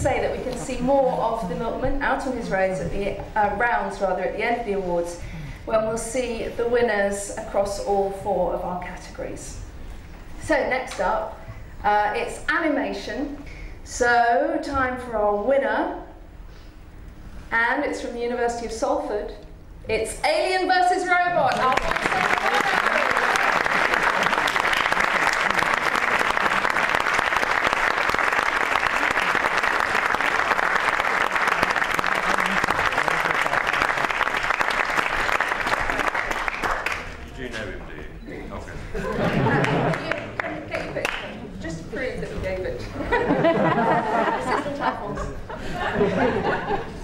say that we can see more of the milkman out on his roads at the uh, rounds rather at the end of the awards when we'll see the winners across all four of our categories. So next up, uh, it's animation. So time for our winner, and it's from the University of Salford. It's Alien versus Robot. Do you know him, do you? Okay. you gave. Just prove that we gave it. this is